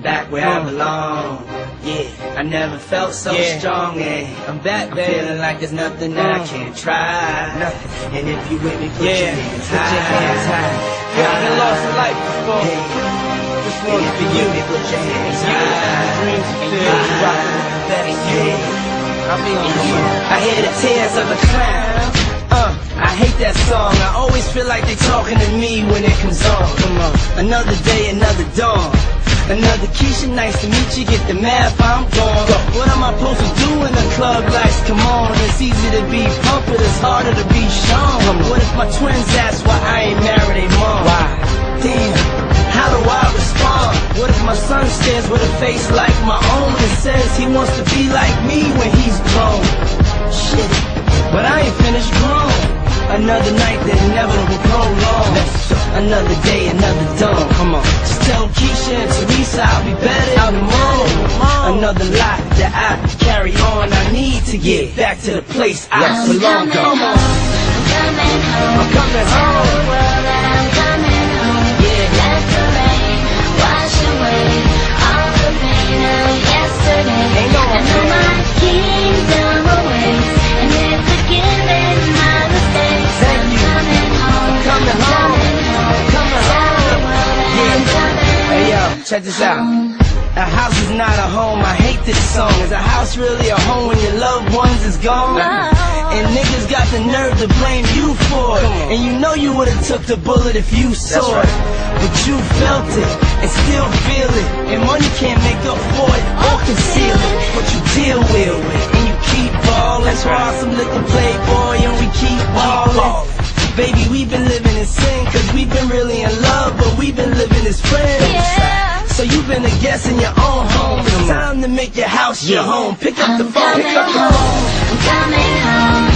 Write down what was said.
I'm back where I belong. Yeah, I never felt so Yeah. strong. Yeah, I'm back, I'm feeling like there's nothing that I Mm. can't try. Nothing. And if you with me, put Yeah, your hands put your hands high. Yeah, I've been lost in life before. Just and if be you me, put your hands high. dreams And fulfilled, you rockin' with the best. Yeah. I be on you. I hear the tears of a clown. Uh, I hate that song. I always feel like they're talking to me when it comes on. Come on. Another day, another dawn. Another Keisha, nice to meet you. Get the math, I'm gone. What am I supposed to do when the club lights come on? It's easy to be pumped, but it's harder to be shown. What if my twins ask why I ain't married a mom? Why? Damn, how do I respond? What if my son stares with a face like my own and says he wants to be like me when he's grown? Shit, but I ain't finished grown. Another night that never will prolong. Another day, another dawn. Come on. Another lot that I carry on. I need to get back to the place I Yes. belong. Come on, I'm coming home. I'm coming home. world that I'm coming home. Yeah. Let the rain wash away all the pain of yesterday. Ain't no I know my kingdom awaits, and forgiven my mistakes. Thank I'm you. coming home. Coming I'm home. coming home. Coming home. the world that I'm Yeah. Hey yo, check this out. A house is not a home. I hate this song. Is a house really a home when your loved ones is gone? No. And niggas got the nerve to blame you for it. And you know you would've took the bullet if you saw right. it. But you felt it and still feel it. And money can't make up for it or conceal it. But you deal with you've been a guest in your own home. It's time to make your house your home. Pick up the phone, pick up the home. phone. I'm coming home.